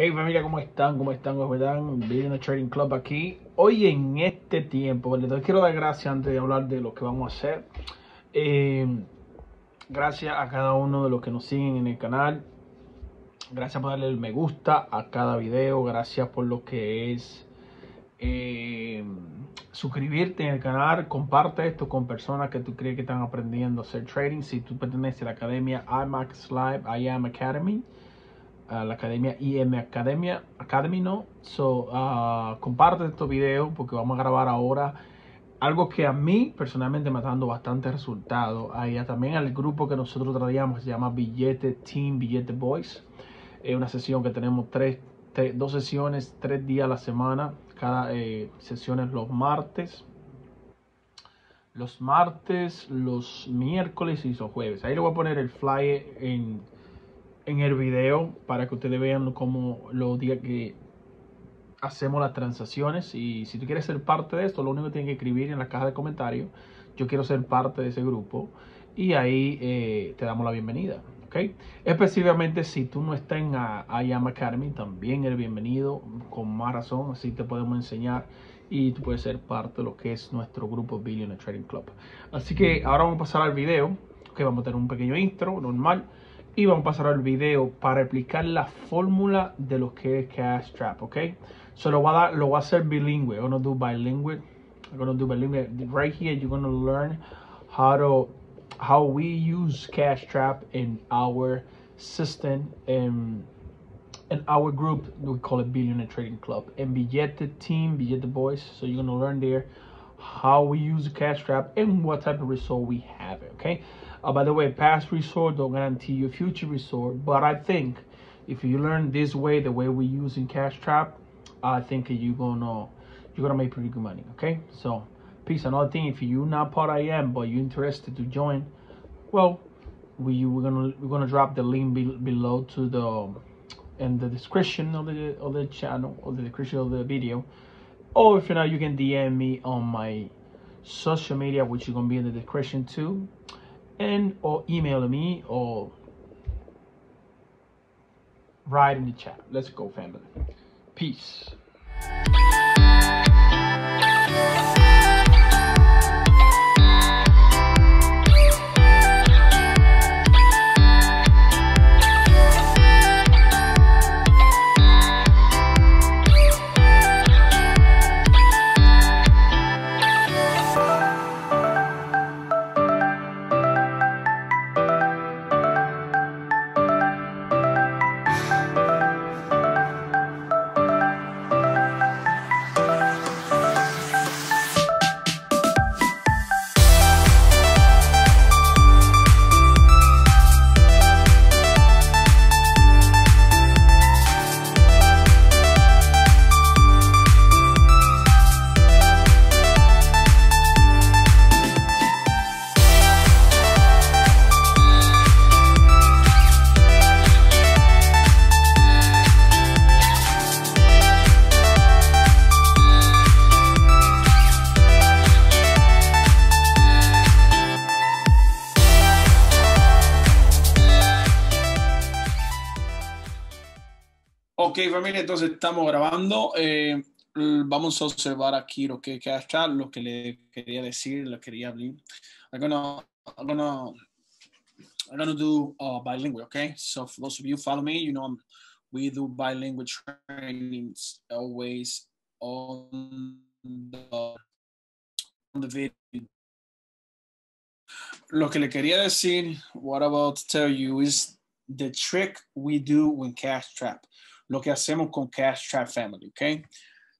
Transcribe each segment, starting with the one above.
Hey familia, ¿cómo están? ¿Cómo están? ¿Cómo están? Trading Club aquí. Hoy en este tiempo, les quiero dar gracias antes de hablar de lo que vamos a hacer. Eh, gracias a cada uno de los que nos siguen en el canal. Gracias por darle el me gusta a cada video. Gracias por lo que es eh, suscribirte en el canal. Comparte esto con personas que tú crees que están aprendiendo a hacer trading. Si tú perteneces a la academia IMAX Live, I Am Academy a la academia IM Academia Academy no so uh, comparte estos videos porque vamos a grabar ahora algo que a mí personalmente me está dando bastante resultado. Ahí también al grupo que nosotros traíamos se llama Billete Team Billete Boys. Es una sesión que tenemos tres, dos sesiones tres días a la semana. Cada eh, sesiones los martes. Los martes los miércoles y los jueves. Ahí le voy a poner el flyer en en el video para que ustedes vean cómo los días que hacemos las transacciones. Y si tú quieres ser parte de esto lo único que tienes que escribir en la caja de comentarios yo quiero ser parte de ese grupo. Y ahí eh, te damos la bienvenida ¿ok? específicamente si tú no estás en IAM Academy también eres bienvenido con más razón así te podemos enseñar y tú puedes ser parte de lo que es nuestro grupo Billionaire Trading Club. Así que ahora vamos a pasar al video que vamos a tener un pequeño intro normal y vamos a pasar al video para explicar la fórmula de lo que es Cash Trap, ¿ok? So lo voy a, dar, lo voy a hacer bilingüe, I'm gonna do bilingual, I'm gonna do bilingual. Right here, you're gonna learn how to, how we use Cash Trap in our system and in our group, we call it Billionaire Trading Club. And Billete Team, Billete Boys, so you're gonna learn there how we use Cash Trap and what type of result we have, okay? Uh, by the way, past resort don't guarantee your future resort, but I think if you learn this way, the way we use in Cash Trap, I think you're gonna you're gonna make pretty good money. Okay, so peace. Another thing, if you're not part I am, but you're interested to join, well, we we're gonna we're gonna drop the link be, below to the in the description of the of the channel or the description of the video, or if you're not, you can DM me on my social media, which is gonna be in the description too and or email me or write in the chat. Let's go, family. Peace. Familia, entonces estamos grabando. Eh, vamos a observar aquí lo que Cash Trap, lo que le quería decir, lo quería abrir. I'm gonna, I'm gonna, I'm gonna do uh, bilingual, okay? So for those of you follow me, you know I'm, we do bilingual trainings always on the, on the video. Lo que le quería decir, what I'm about to tell you is the trick we do when Cash Trap. Lo que hacemos con Cash Trap Family, okay?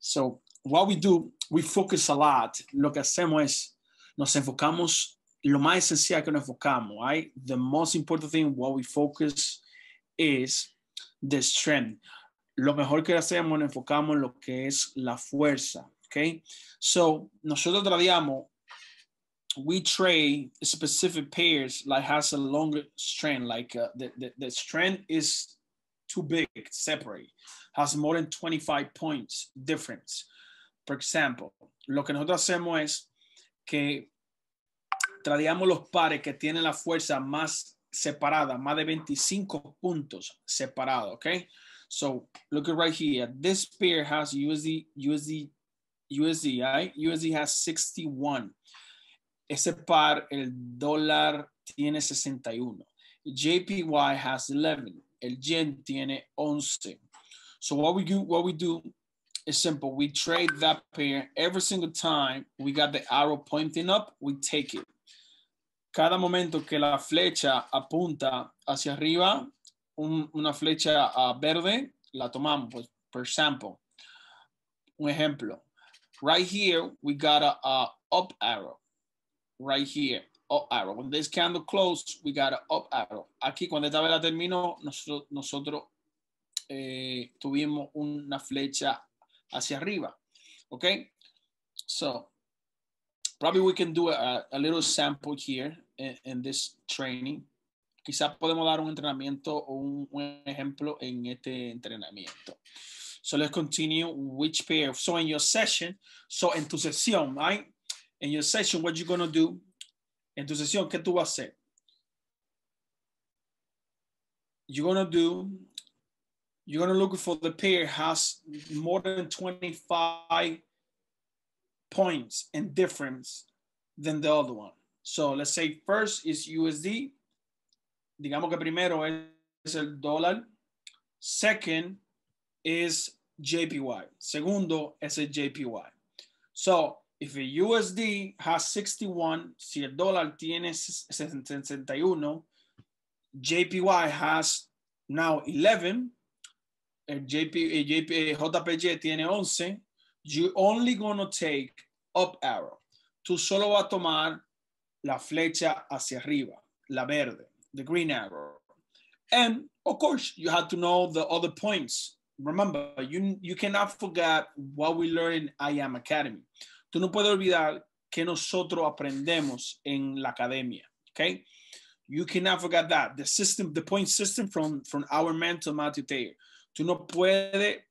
So, what we do, we focus a lot. Lo que hacemos es, nos enfocamos, lo más esencial que nos enfocamos, right? The most important thing, what we focus is the strength. Lo mejor que hacemos, nos enfocamos en lo que es la fuerza, okay? So, nosotros tradeamos we trade specific pairs like has a longer strength like uh, the, the, the strength is too big separate, has more than 25 points difference. For example, lo que nosotros hacemos es que tradeamos los pares que tienen la fuerza más separada, más de 25 puntos separados, okay? So look at right here. This pair has USD, USD, USD, right? USD has 61. Ese par, el dólar tiene 61. JPY has 11. El yen tiene 11. So what we do, what we do is simple. We trade that pair every single time we got the arrow pointing up, we take it. Cada momento que la flecha apunta hacia arriba, un, una flecha uh, verde, la tomamos, pues, per sample. Un ejemplo. Right here, we got a, a up arrow. Right here, up arrow. When this candle closed, we got a up arrow. Aquí, cuando esta vela terminó, nosotros, nosotros eh, tuvimos una flecha hacia arriba. Okay? So, probably we can do a, little sample here in, this training. Quizás podemos dar un entrenamiento o un, ejemplo en este entrenamiento. So let's continue which pair. So in your session, so en tu sesión, right? In your session, what you gonna do? En tu sesión, ¿qué tú vas a hacer? You're gonna do, you're gonna look for the pair has more than 25 points in difference than the other one. So let's say first is USD. Digamos que primero es el dólar. Second is JPY. Segundo es el JPY. So if a USD has 61, si el dólar tiene 61, JPY has now 11, el JP, el JP, JPY tiene 11, you only gonna take up arrow. Tú solo vas a tomar la flecha hacia arriba, la verde, the green arrow. And of course, you have to know the other points. Remember, you, you cannot forget what we learned in IM Academy. Tú no puedes olvidar que nosotros aprendemos en la academia, okay? You cannot forget that. The system, the point system from, from our mentor, Matthew Taylor. Tú no puedes,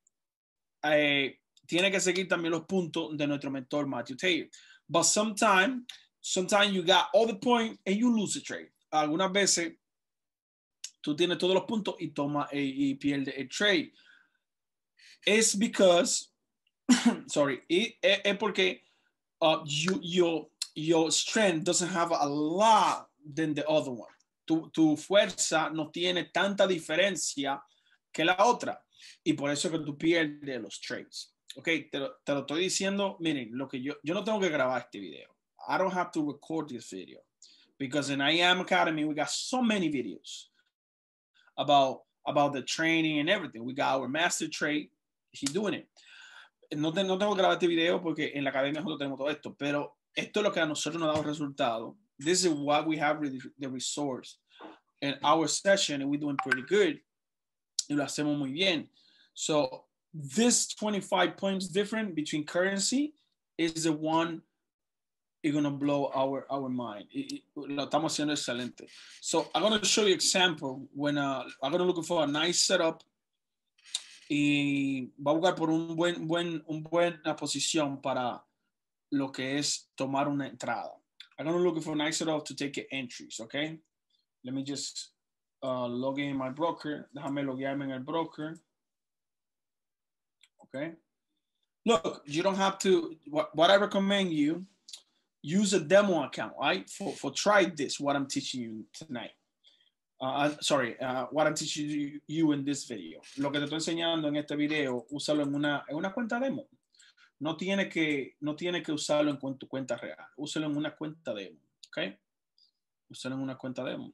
eh, tiene que seguir también los puntos de nuestro mentor, Matthew Taylor. But sometimes, sometimes you got all the points and you lose the trade. Algunas veces tú tienes todos los puntos y toma eh, y pierde el trade. Es because, sorry, es porque uh, you, your, your strength doesn't have a lot than the other one. Tu, tu fuerza no tiene tanta diferencia que la otra. Y por eso que tú pierdes los trades. Ok, te lo, te lo estoy diciendo. Miren, lo que yo, yo no tengo que grabar este video. I don't have to record this video. Because in IM Academy, we got so many videos about, about the training and everything. We got our master trade. He's doing it. No, te, no tengo que grabar este video porque en la academia nosotros tenemos todo esto, pero esto es lo que a nosotros nos da un resultado. This is why we have the resource. In our session, and we're doing pretty good. Y lo hacemos muy bien. So this 25 points different between currency is the one is gonna blow our our mind. lo estamos haciendo excelente. So I'm gonna show you example when uh, I'm gonna look for a nice setup y va a buscar por un buen, buen, un buena posición para lo que es tomar una entrada. I'm gonna look for a nice setup to take entries, okay? Let me just uh, log in my broker. Déjame loguearme en el broker. Okay. Look, you don't have to, what, what I recommend you, use a demo account, right? For, for try this, what I'm teaching you tonight. Uh, sorry, uh, what I'm teaching you, you in this video. Lo que te estoy enseñando en este video, úsalo en una, en una cuenta demo. No tiene que, no tiene que usarlo en tu cuenta real. Úsalo en una cuenta demo, ¿ok? Úsalo en una cuenta demo.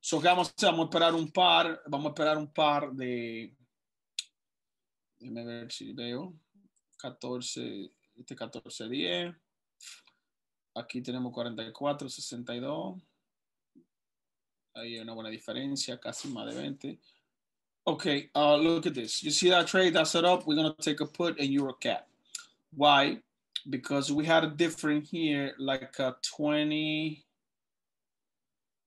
So. Vamos a esperar un par, vamos a esperar un par de, déjame ver si veo, 14, este 14, 10. Aquí tenemos 44, 62. Hay una buena diferencia, casi más de 20. Okay, uh, look at this. You see that trade that's set up? We're to take a put in Euro cap. Why? Because we had a different here, like a 20,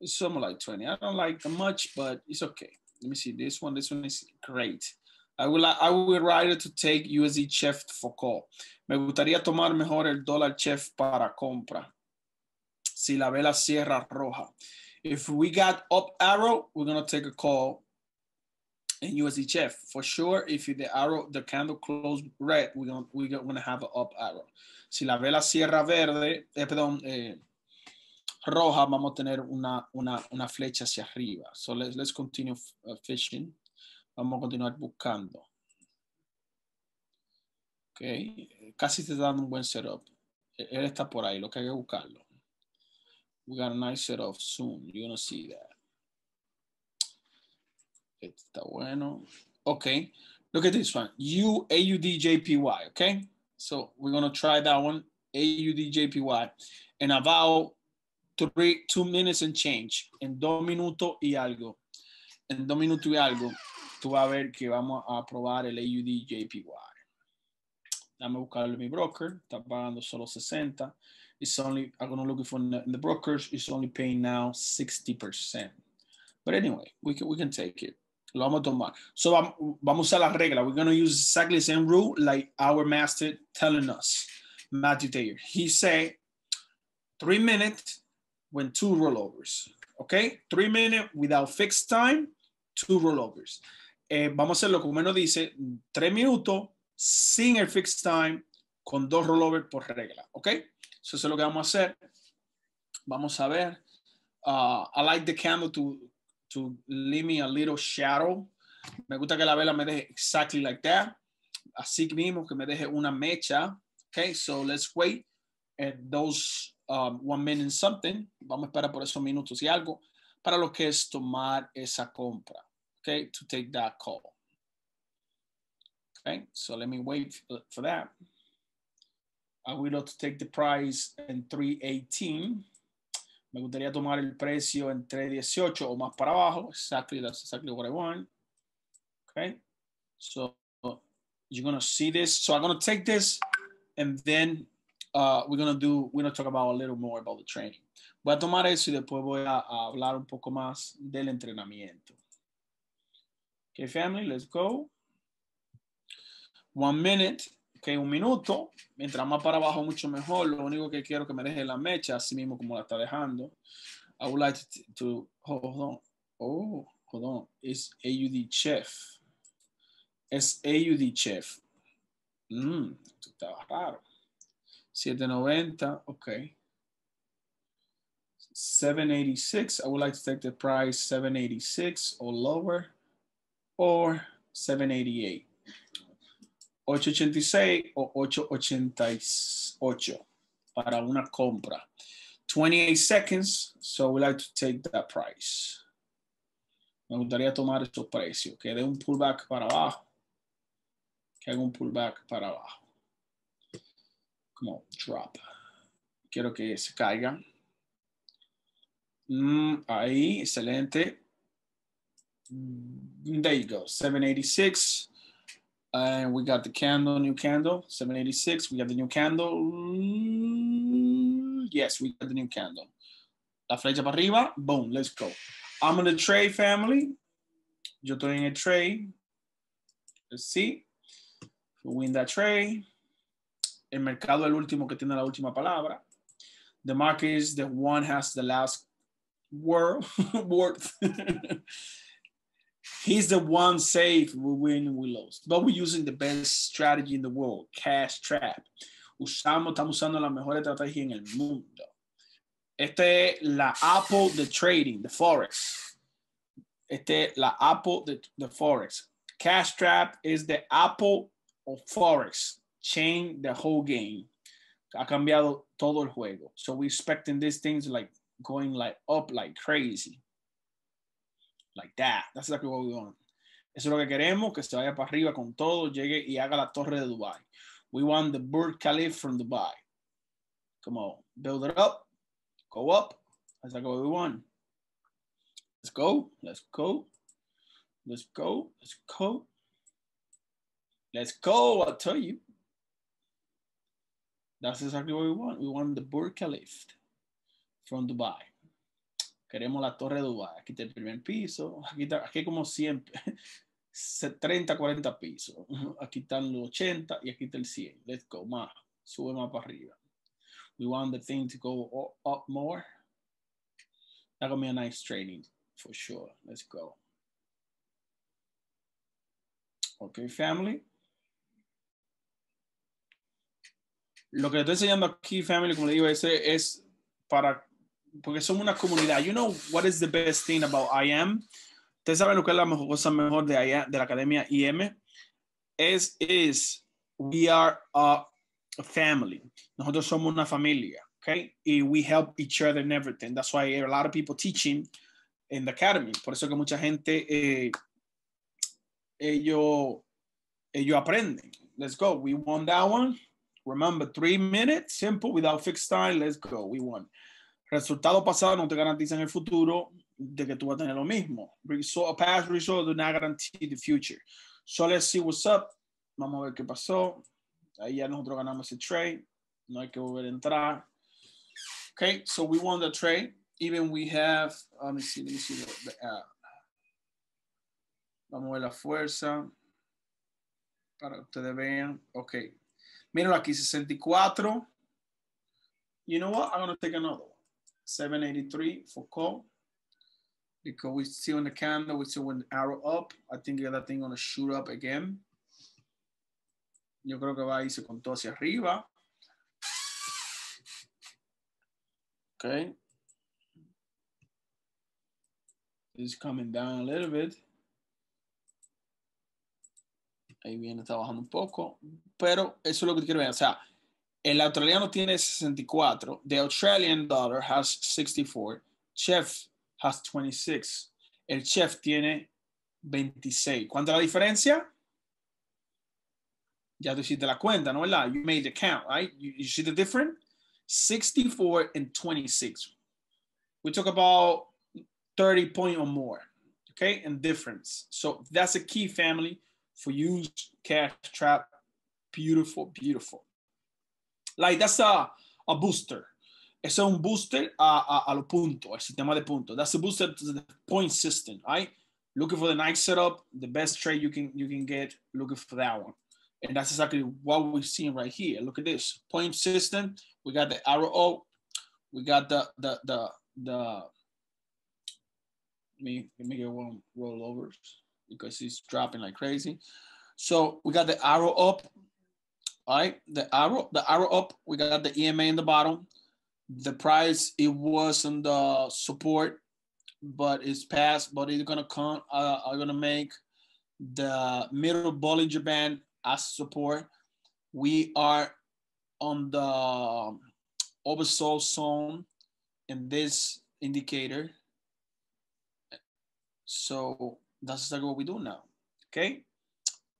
something like 20. I don't like much, but it's okay. Let me see this one. This one is great. I will, I will rather to take USD Chef for call. Me gustaría tomar mejor el dólar Chef para compra. Si la vela cierra roja. If we got up arrow, we're gonna take a call in USDHF for sure. If the arrow, the candle close red, we're gonna we're gonna have an up arrow. Si la vela cierra verde, eh, perdón, eh, roja, vamos a tener una, una, una flecha hacia arriba. So let's, let's continue uh, fishing. Vamos a continuar buscando. Ok, casi te dando un buen setup. E, él está por ahí, lo que hay que buscarlo. We got a nice setup soon. You're gonna see that. Está bueno. Okay, look at this one. U A U D J P Y. Okay, so we're gonna try that one. A U D J P Y. And about three, two minutes and change. En dos minutos y algo. En dos minutos y algo, tú vas a ver que vamos a probar el AUD JPY. Dame buscarlo en mi broker. Está pagando solo 60. It's only, I'm gonna look for the, brokers. It's only paying now 60%. But anyway, we can, we can take it. Lo vamos a tomar. So vamos, a la regla. We're gonna use exactly the same rule like our master telling us, Matthew Taylor. He say three minutes when two rollovers. Okay, three minutes without fixed time, two rollovers. Eh, vamos a hacerlo como nos dice, tres minutos sin el fixed time con dos rollovers por regla. Ok, so eso es lo que vamos a hacer. Vamos a ver. Uh, I like the candle to, to leave me a little shadow. Me gusta que la vela me deje exactly like that. Así mismo que me deje una mecha. Okay, so let's wait at those um, one minute something. Vamos a esperar por esos minutos y algo para lo que es tomar esa compra. Okay, to take that call. Okay, so let me wait for that. I love to take the price in 318. Me gustaría tomar el precio en 318 o más para abajo. Exactly, that's exactly what I want. Okay, so you're gonna see this. So I'm gonna take this and then uh, we're gonna do, we're gonna talk about a little more about the training. Voy a tomar eso y después voy a, a hablar un poco más del entrenamiento. Okay, family, let's go. One minute, okay, un minuto. Mientras más para abajo, mucho mejor. Lo único que quiero que me deje la mecha, así mismo como la está dejando. I would like to, hold on. Oh, hold on. It's AUD Chef. Es AUD Chef. Mmm, esto estaba raro. 790, okay. 786, I would like to take the price 786 or lower or 788. 886 o 888 para una compra. 28 seconds, so we like to take that price. Me gustaría tomar estos precios, que dé un pullback para abajo, que haga un pullback para abajo. Como drop. Quiero que se caiga. Mm, ahí, excelente. There you go, 786. And we got the candle, new candle, 786. We got the new candle. Yes, we got the new candle. La flecha para arriba, boom, let's go. I'm in the trade family. Yo estoy en el trade. Let's see. We win that trade. El mercado el último que tiene la última palabra. The market is the one has the last word. word. He's the one safe. We win, we lose. But we're using the best strategy in the world, cash trap. Usamos, estamos usando la mejor estrategia en el mundo. Este es la Apple de trading, de Forex. Este es la Apple de, de Forex. Cash trap is the Apple of Forex. Change the whole game. Ha cambiado todo el juego. So we're expecting these things like going like up like crazy. Like that. That's exactly what we want. Eso es lo que queremos, que se vaya para arriba con todo, llegue y haga la torre de Dubai. We want the Burj Khalifa from Dubai. Come on, build it up, go up. That's like what we want. Let's go, let's go, let's go, let's go. Let's go, I'll tell you. That's exactly what we want. We want the Burj Khalifa from Dubai. Queremos la Torre de Dubái. Aquí está el primer piso. Aquí, está, aquí como siempre. 30, 40 pisos. Aquí están los 80 y aquí está el 100. Let's go. Más. Sube más para arriba. We want the thing to go up more. That gonna be a nice training for sure. Let's go. Okay, family. Lo que estoy enseñando aquí, family, como le digo, ese es para, porque somos una comunidad. You know what is the best thing about IM? Ustedes saben lo que es la mejor cosa mejor de, allá, de la academia IM. Es, is, we are a family. Nosotros somos una familia, okay? Y we help each other in everything. That's why a lot of people teaching in the academy. Por eso que mucha gente, eh, ellos, ellos aprenden. Let's go. We won that one. Remember, three minutes, simple, without fixed time. Let's go. We won. Resultado pasado no te garantizan el futuro de que tú vas a tener lo mismo. Result, past result do not guarantee the future. So let's see what's up. Vamos a ver qué pasó. Ahí ya nosotros ganamos el trade. No hay que volver a entrar. Okay, so we won the trade. Even we have, let me see, let me see the, the app. Vamos a ver la fuerza. Para que ustedes vean. Ok. Míralo aquí, 64. You know what? I'm going to take another. 783 for call. Because we see on the candle, we see an arrow up. I think that thing going to shoot up again. Yo creo que va a irse con todo hacia arriba. Okay. It's coming down a little bit. Ahí viene, está bajando un poco. Pero eso es lo que quiero ver. O sea, el australiano tiene 64. The Australian dollar has 64. Chef has 26. El chef tiene 26. ¿Cuánta es la diferencia? Ya tú hiciste la cuenta, ¿no? ¿Verdad? You made the count, right? You, you see the difference? 64 and 26. We talk about 30 point or more, okay? And difference. So that's a key family for use cash trap. Beautiful, beautiful. Like that's a, a booster. Es un booster a, a, a los puntos, el sistema de. That's a booster to the point system, right? Looking for the nice setup, the best trade you can you can get, looking for that one. And that's exactly what we're seeing right here. Look at this point system. We got the arrow up. We got the the the the. Let me let me get one rollovers because it's dropping like crazy. So we got the arrow up. All right, the arrow the arrow up. We got the EMA in the bottom. The price it was on the support, but it's passed. But it's gonna come. Uh, are gonna make the middle Bollinger Band as support. We are on the oversold zone in this indicator. So that's exactly what we do now. Okay.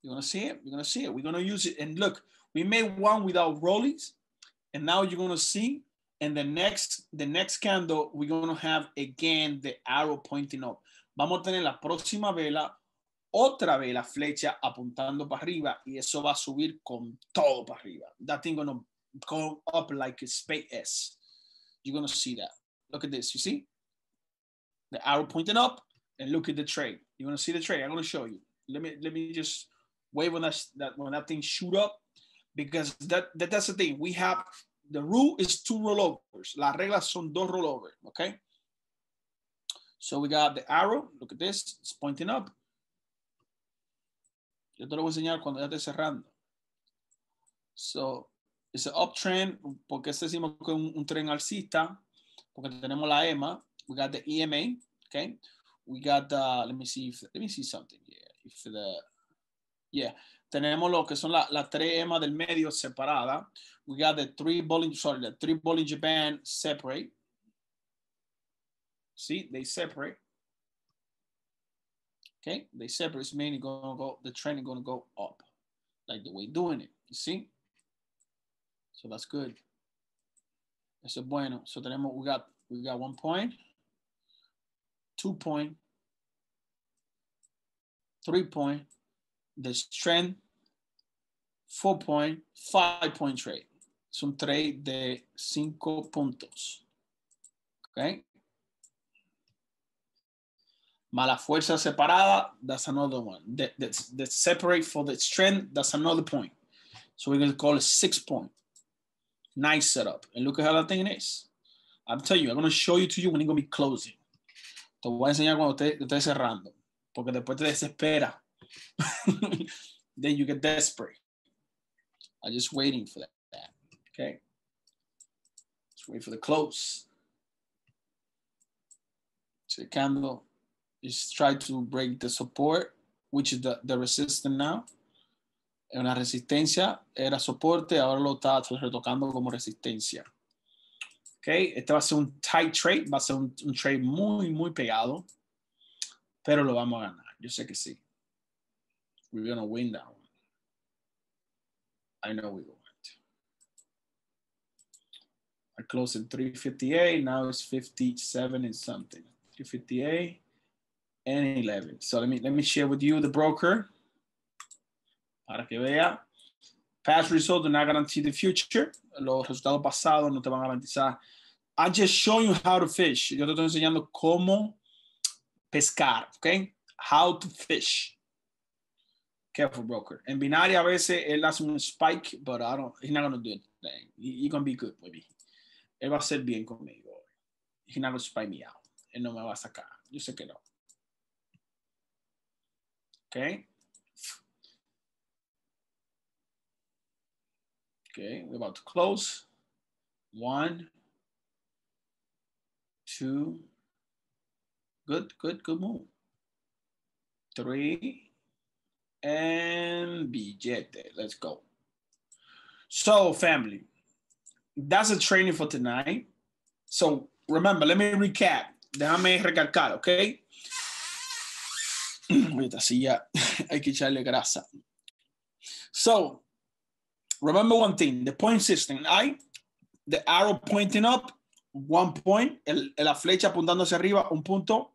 You're gonna see it. You're gonna see it. We're gonna use it. And look, we made one without rollies, and now you're gonna see. And the next, the next candle, we're gonna have again the arrow pointing up. Vamos a tener la próxima vela otra vez la flecha apuntando para arriba y eso va a subir con todo para arriba. That thing gonna go up like a SpaceX. You're gonna see that. Look at this. You see the arrow pointing up, and look at the trade. You wanna see the trade? I'm gonna show you. Let me let me just wait when that, that when that thing shoot up because that, that that's the thing. We have the rule is two rollovers. Las reglas son dos rollovers. Okay. So we got the arrow. Look at this. It's pointing up. Yo te lo voy a enseñar cuando ya esté cerrando. So, it's an uptrend, porque este decimos que un, un tren alcista, porque tenemos la EMA, we got the EMA, okay? We got the, let me see, if, let me see something here. If the, yeah, tenemos lo que son las la tres del medio separada. We got the three Bollinger, sorry, the three Bollinger Band separate. See, they separate. Okay, they separate. It's mainly gonna go. The trend is gonna go up, like the way doing it. You see. So that's good. Eso es bueno. So tenemos. We got. We got one point. Two point. Three point. The strength four point, five point. Trade. Es un trade de cinco puntos. Okay. Mala fuerza separada, that's another one. That, that's, that's separate for the strength, that's another point. So we're to call it six point. Nice setup. And look at how that thing is. I'm telling you, I'm going to show you to you when it's to be closing. Te voy a enseñar cuando esté, esté cerrando, porque después te desespera. then you get desperate. I'm just waiting for that. Okay. Let's wait for the close. Checando. Just try to break the support, which is the, the resistance now. Una resistencia era soporte, ahora lo está retocando como resistencia. Ok, este va a ser un tight trade, va a ser un, un trade muy, muy pegado, pero lo vamos a ganar. Yo sé que sí. We're gonna win that one. I know we will. I closed at 358. Now it's 57 and something. 358 and 11. So let me let me share with you the broker. Para que vea. Past results do not guarantee the future. Los resultados pasados no te van a garantizar. I just show you how to fish. Yo te estoy enseñando cómo pescar, ¿ok? How to fish. Careful, broker. En binario a veces él hace un spike, but I don't, he's not going to do it. He's going to be good with me. Él va a ser bien conmigo. He's not going to spike me out. Él no me va a sacar. Yo sé que no. Okay. Okay, we're about to close. One, two, good, good, good move. Three, and billete. Let's go. So, family, that's a training for tonight. So, remember, let me recap. Déjame recalcar, ¿ok? Ahorita sí ya hay que echarle grasa. So, remember one thing, the point system, I, the arrow pointing up, one point, el, la flecha apuntando hacia arriba, un punto.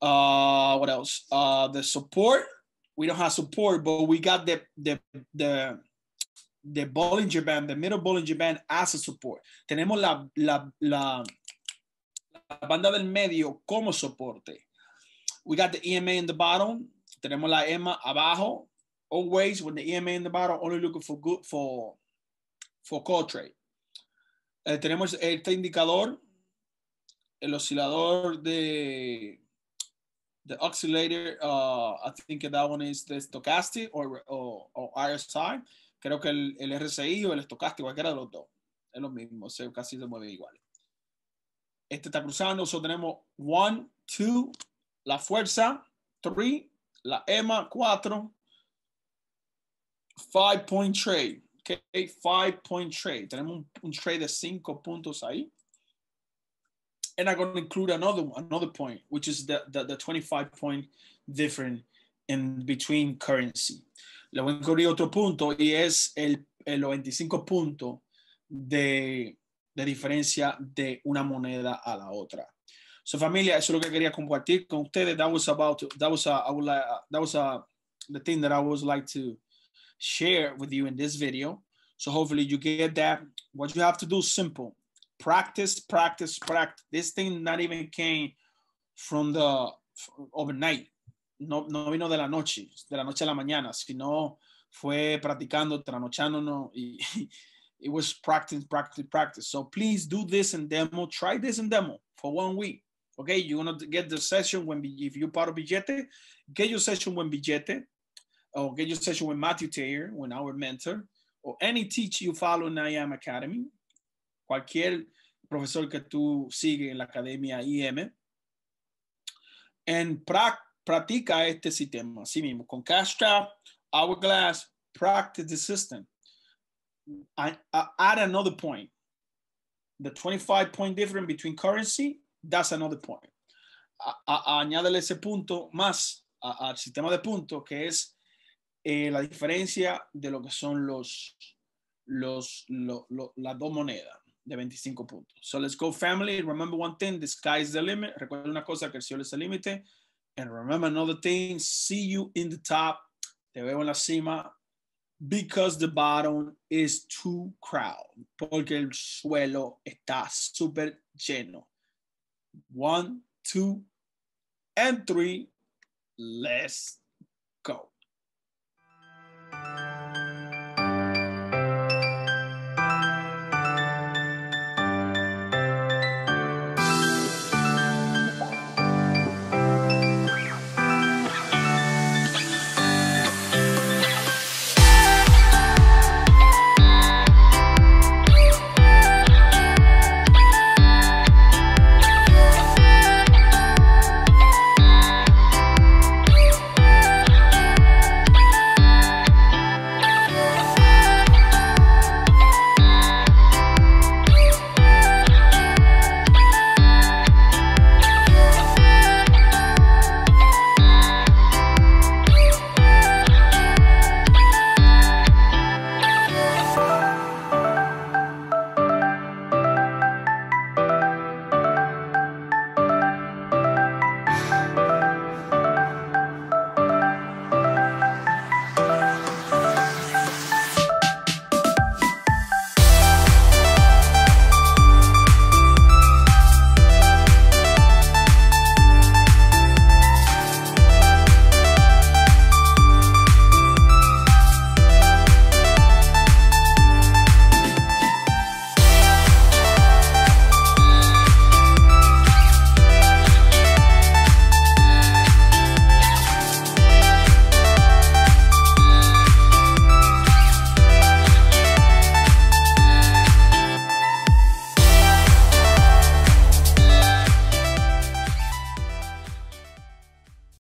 Uh, what else? Uh, the support, we don't have support, but we got the, the, the, the Bollinger Band, the middle Bollinger Band as a support. Tenemos la, la, la, banda del medio como soporte. We got the EMA in the bottom. Tenemos la EMA abajo. Always with the EMA in the bottom, only looking for good for for call trade. Eh, tenemos este indicador, el oscilador de the oscillator. Uh, I think that one is the stochastic or, or, or RSI. Creo que el, el RSI o el stochastic, cualquiera de los dos, es lo mismo, se, casi se mueve igual. Este está cruzando, so tenemos one, two, la fuerza, three, la EMA, cuatro, five point trade. Okay, five point trade. Tenemos un, un trade de cinco puntos ahí. And I'm going to include another another point, which is the, the, the 25 point difference in between currency. Le voy a incluir otro punto y es el, el 25 puntos de, de diferencia de una moneda a la otra. So familia, eso es lo que quería compartir con ustedes. That was about that was a, I would like, uh, that was a, the thing that I would like to share with you in this video. So hopefully you get that. What you have to do is simple. Practice, practice, practice. This thing not even came from the overnight. No, no vino de la noche, de la noche a la mañana, sino fue practicando, trasnochándonos y it was practice, practice, practice. So please do this in demo. Try this in demo for one week. Okay, you want to get the session when if you're part of Billete, get your session when Billete, or get your session with Matthew Taylor, when our mentor, or any teacher you follow in IM Academy, cualquier profesor que tú sigues en la academia IM, and pra practica este sistema, así mismo, con Cash Trap, Hourglass, practice the system. I, add another point. The 25 point difference between currency, that's another point. A, a, añádele ese punto más al sistema de puntos, que es eh, la diferencia de lo que son los, los, lo, lo, las dos monedas de 25 puntos. So let's go family. Remember one thing, the sky is the limit. Recuerda una cosa, que el cielo es el límite. And remember another thing, see you in the top. Te veo en la cima. Because the bottom is too crowded. Porque el suelo está súper lleno. One, two, and three. Let's go.